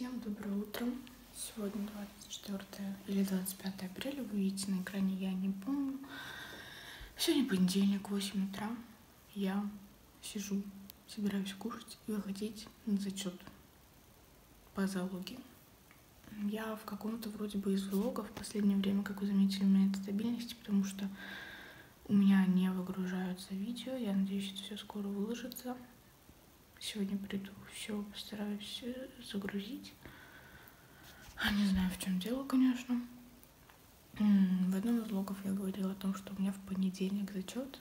Всем доброе утро. Сегодня 24 или 25 апреля. Вы видите на экране, я не помню. Сегодня понедельник, 8 утра. Я сижу, собираюсь кушать и выходить на зачет по зоологии. Я в каком-то вроде бы из влогов в последнее время, как вы заметили, у меня нет стабильности, потому что у меня не выгружаются видео. Я надеюсь, это все скоро выложится. Сегодня приду, все постараюсь э, загрузить. А не знаю, в чем дело, конечно. В одном из влогов я говорила о том, что у меня в понедельник зачет,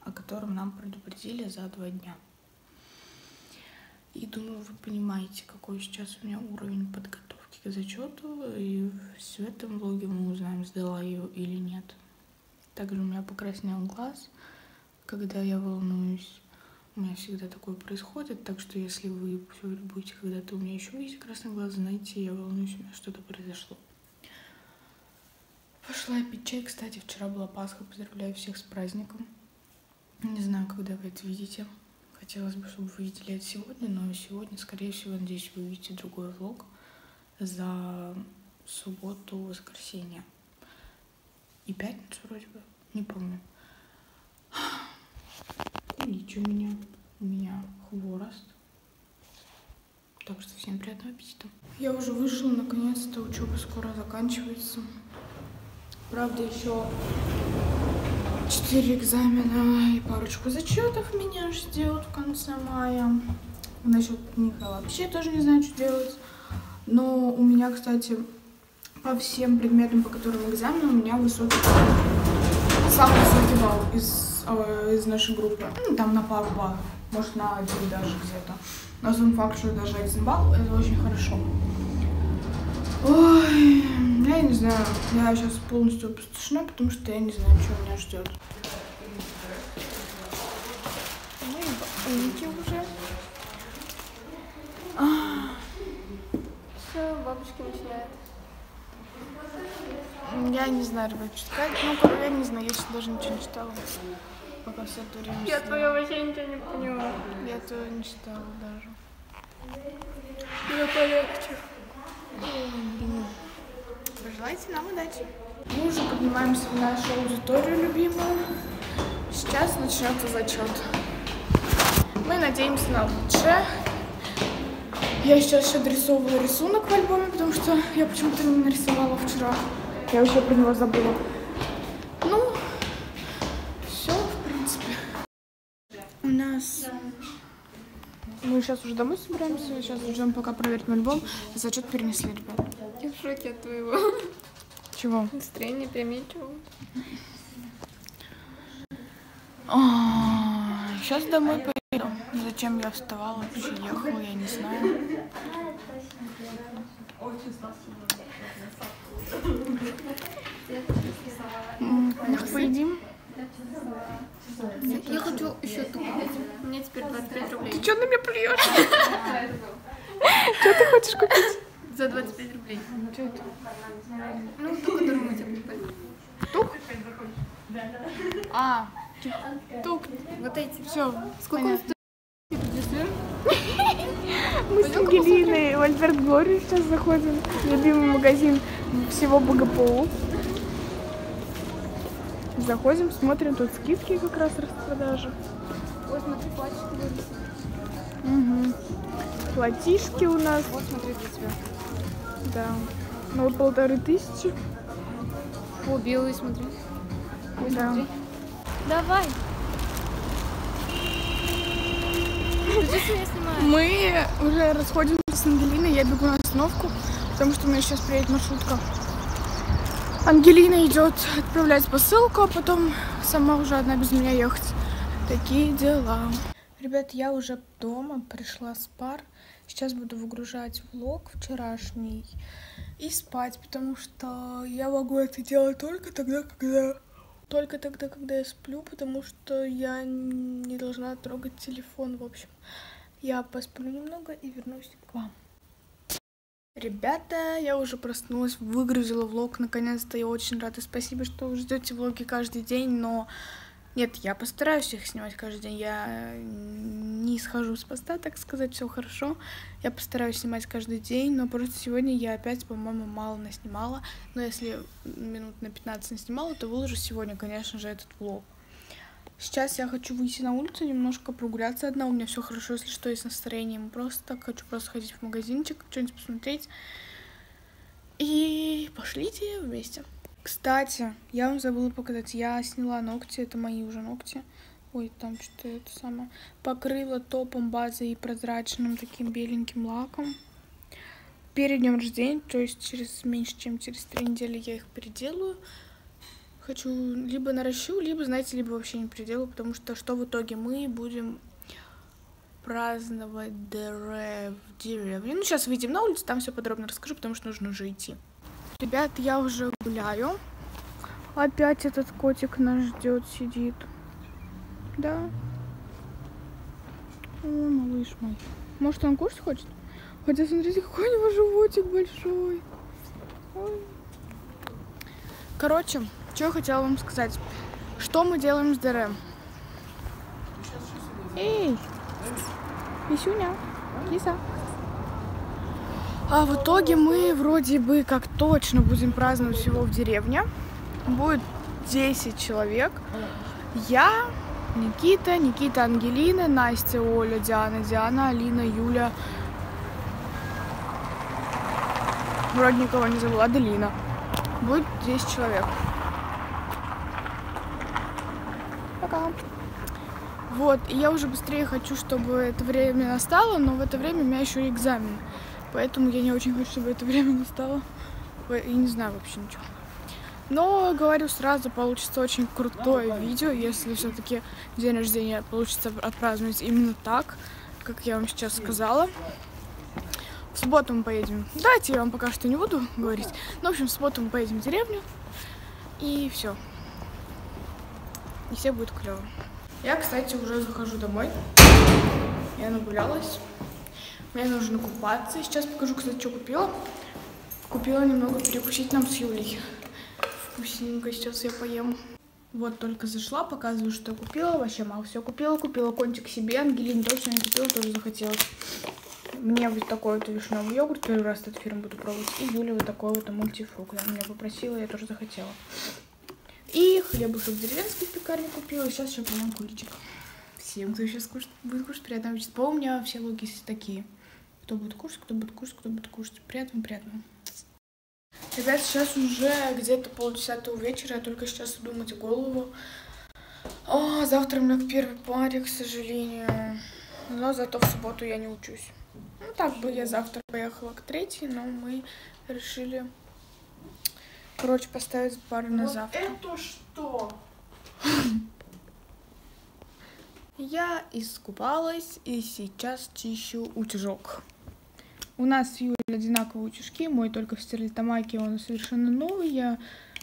о котором нам предупредили за два дня. И думаю, вы понимаете, какой сейчас у меня уровень подготовки к зачету. И в этом влоге мы узнаем, сдала ее или нет. Также у меня покраснел глаз, когда я волнуюсь. У меня всегда такое происходит, так что если вы будете когда-то у меня еще видеть красный глаз, знаете, я волнуюсь, у меня что-то произошло. Пошла пить чай. Кстати, вчера была Пасха. Поздравляю всех с праздником. Не знаю, когда вы это видите. Хотелось бы, чтобы вы видели это сегодня, но сегодня, скорее всего, надеюсь, вы увидите другой влог за субботу, воскресенье и пятницу вроде бы. Не помню. Видите, у меня, у меня хворост. Так что всем приятного аппетита. Я уже вышла, наконец-то учеба скоро заканчивается. Правда, еще четыре экзамена и парочку зачетов меня ждет в конце мая. Насчет них я вообще тоже не знаю, что делать. Но у меня, кстати, по всем предметам, по которым экзамен, у меня высокий самый высокий балл из, э, из нашей группы. Ну, там на пару баллов, может на один даже где-то. Но сам факт, что даже один балл, это очень хорошо. Ой, я не знаю, я сейчас полностью опустошена, потому что я не знаю, что меня ждет. Ну и умники уже. А. Все, бабушка начинает. Я не знаю, ребят, что сказать. Ну, как я не знаю, я еще даже ничего не читала. Пока все время Я твоего вообще ничего не поняла. Я этого не читала даже. Я полегче. Пожелайте нам удачи. Мы уже поднимаемся в нашу аудиторию любимую. Сейчас начнется зачет. Мы надеемся на лучшее. Я сейчас еще дорисовывала рисунок в альбоме, потому что я почему-то не нарисовала вчера. Я вообще про него забыла. Ну, все, в принципе. У нас... Мы сейчас уже домой собираемся, сейчас ждем, пока проверим альбом. Зачет перенесли, ребят. Я в шоке от твоего Чего? настроения переменчивого. Сейчас домой поеду. Зачем я вставала, вообще ехала, я не знаю. Поедим? Я хочу еще ту купить. Меня теперь 25 рублей. Ты что на меня плюешь? Что ты хочешь купить? За 25 рублей. Что это? Ну, ту, которую мы тебе купили. Тук? А, тук. Вот эти. Все, Сколько стоит? Мы с Ангелиной в Альберт Глорию сейчас заходим. Любимый магазин всего БГПУ. Заходим, смотрим, тут скидки как раз распродажи. Ой, смотри, платье вырос. Угу. Платишки у нас, Вот, смотри, для тебя. да. Ну, полторы тысячи. О, белый, смотри. Ой, Да. смотри. Давай. Мы уже расходимся с Ангелиной, я бегу на остановку, потому что у меня сейчас приедет маршрутка. Ангелина идет отправлять посылку, а потом сама уже одна без меня ехать. Такие дела. Ребят, я уже дома, пришла с пар. Сейчас буду выгружать влог вчерашний и спать, потому что я могу это делать только тогда, когда... Только тогда, когда я сплю, потому что я не должна трогать телефон, в общем. Я посплю немного и вернусь к вам. Ребята, я уже проснулась, выгрузила влог, наконец-то, я очень рада. Спасибо, что вы ждете влоги каждый день, но Нет, я постараюсь их снимать каждый день. Я не схожу с поста, так сказать, все хорошо. Я постараюсь снимать каждый день, но просто сегодня я опять, по-моему, мало наснимала. Но если минут на 15 наснимала, то выложу сегодня, конечно же, этот влог. Сейчас я хочу выйти на улицу, немножко прогуляться одна. У меня все хорошо, если что, есть настроение. Просто так хочу просто ходить в магазинчик, что-нибудь посмотреть. И пошлите вместе. Кстати, я вам забыла показать. Я сняла ногти, это мои уже ногти. Ой, там что-то это самое. Покрыла топом базой и прозрачным таким беленьким лаком. Перед днем рождения, то есть через меньше, чем через три недели я их переделаю. Хочу либо наращу, либо, знаете, либо вообще не переделаю, потому что что в итоге мы будем праздновать дерев в деревне. Ну, сейчас выйдем на улицу, там все подробно расскажу, потому что нужно уже идти. Ребят, я уже гуляю. Опять этот котик нас ждет, сидит. Да. О, малыш мой. Может, он кушать хочет? Хотя, смотрите, какой у него животик большой. Ой. Короче, что я хотела вам сказать. Что мы делаем с ДР? Эй, Висюня, киса. А в итоге мы вроде бы как точно будем праздновать всего в деревне. Будет 10 человек. Я, Никита, Никита, Ангелина, Настя, Оля, Диана, Диана, Алина, Юля. Вроде никого не забыла. Аделина. Будет 10 человек. Пока. Вот, и я уже быстрее хочу, чтобы это время настало, но в это время у меня еще экзамен. Поэтому я не очень хочу, чтобы это время настало. И не знаю вообще ничего. Но, говорю сразу, получится очень крутое видео, если все-таки день рождения получится отпраздновать именно так, как я вам сейчас сказала. В субботу мы поедем. Давайте я вам пока что не буду говорить. Ну, в общем, в субботу мы поедем в деревню. И все. И все будет клево. Я, кстати, уже захожу домой. Я нагулялась. Мне нужно купаться. Сейчас покажу, кстати, что купила. Купила немного перекусить нам с Юлей. Вкусненько, сейчас я поем. Вот только зашла, показываю, что я купила. Вообще мало все купила. Купила кончик себе. Ангелине точно не купила, тоже захотелось. Мне вот такой вот вишневый йогурт. Первый раз этот фирм буду пробовать. И Юля вот такой вот мультифрукт. Она меня попросила, я тоже захотела. И хлебушек деревенский в пекарне купила. Сейчас еще поем куличик. Всем, кто сейчас кушать, будет кушать, приятного вещества. У меня все логи такие. Кто будет кушать, кто будет кушать, кто будет кушать. Приятного, приятного. Ребят, сейчас уже где-то полдесятого вечера. Я только сейчас иду мыть голову. О, завтра у меня первый паре, к сожалению. Но зато в субботу я не учусь. Ну, так бы я завтра поехала к третьей, но мы решили, короче, поставить пару на вот завтра. это что? Я искупалась и сейчас чищу утюжок. У нас с Юлей одинаковые утюжки, мой только в стерлитамаке, он совершенно новый. Я,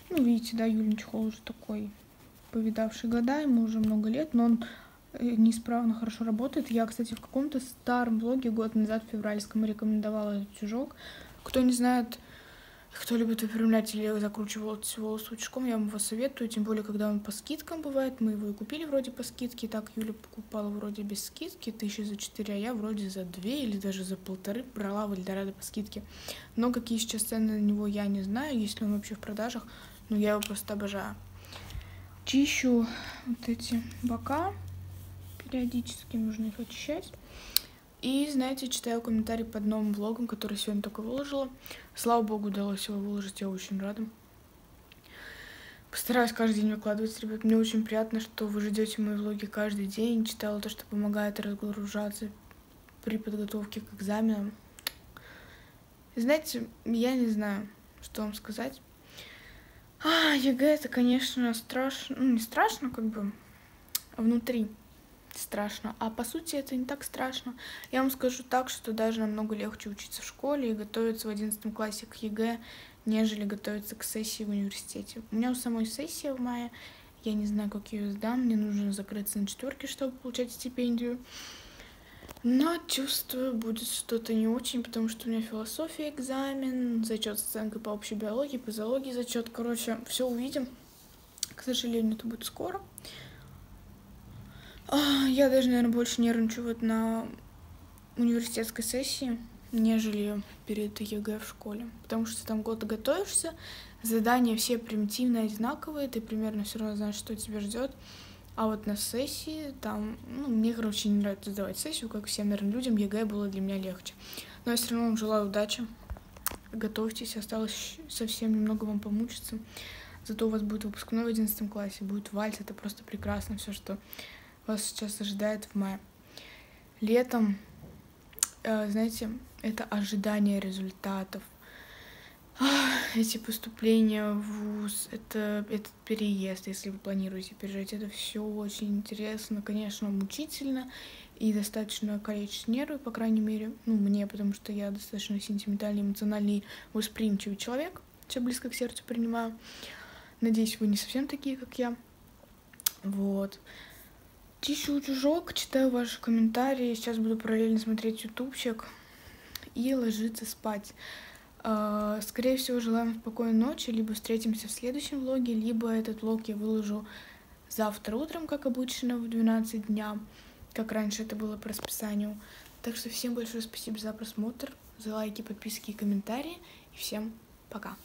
ну, видите, да, Юлин чехол уже такой повидавший года, ему уже много лет, но он э, неисправно хорошо работает. Я, кстати, в каком-то старом блоге год назад, в февральском, рекомендовала этот утюжок. Кто не знает, кто любит выпрямлять или закручивать волосы утюжком, я вам его советую, тем более, когда он по скидкам бывает. Мы его и купили вроде по скидке, так Юля покупала вроде без скидки, тысячи за четыре, а я вроде за две или даже за полторы брала в Эльдорадо по скидке. Но какие сейчас цены на него, я не знаю, если он вообще в продажах, но я его просто обожаю. Чищу вот эти бока, периодически нужно их очищать. И, знаете, читаю комментарии под новым влогом, который сегодня только выложила. Слава богу, удалось его выложить, я очень рада. Постараюсь каждый день выкладывать, ребят. Мне очень приятно, что вы ждете мои влоги каждый день. Читала то, что помогает разгружаться при подготовке к экзаменам. Знаете, я не знаю, что вам сказать. А, ЕГЭ это, конечно, страшно. Ну, не страшно, как бы, а внутри страшно. А по сути это не так страшно. Я вам скажу так, что даже намного легче учиться в школе и готовиться в 11 классе к ЕГЭ, нежели готовиться к сессии в университете. У меня у самой сессия в мае. Я не знаю, как ее сдам. Мне нужно закрыться на четверке, чтобы получать стипендию. Но чувствую, будет что-то не очень, потому что у меня философия экзамен, зачет с оценкой по общей биологии, по зоологии зачет. Короче, все увидим. К сожалению, это будет скоро. Я даже, наверное, больше нервничаю вот на университетской сессии, нежели перед ЕГЭ в школе. Потому что там год готовишься, задания все примитивно одинаковые, ты примерно все равно знаешь, что тебя ждет. А вот на сессии там, ну, мне, короче, не нравится сдавать сессию, как всем, наверное, людям, ЕГЭ было для меня легче. Но я все равно вам желаю удачи. Готовьтесь, осталось совсем немного вам помучиться. Зато у вас будет выпускной в 11 классе, будет вальс, это просто прекрасно, все, что вас сейчас ожидает в мае. Летом, э, знаете, это ожидание результатов, эти поступления в ВУЗ, это этот переезд, если вы планируете переезжать, это все очень интересно, конечно, мучительно и достаточно калечит нервы, по крайней мере, ну, мне, потому что я достаточно сентиментальный, эмоциональный, восприимчивый человек, все близко к сердцу принимаю. Надеюсь, вы не совсем такие, как я. Вот. Тищу чужок, читаю ваши комментарии. Сейчас буду параллельно смотреть ютубчик и ложиться спать. А, скорее всего, желаем спокойной ночи, либо встретимся в следующем влоге, либо этот влог я выложу завтра утром, как обычно, в 12 дня, как раньше это было по расписанию. Так что всем большое спасибо за просмотр, за лайки, подписки и комментарии. И всем пока.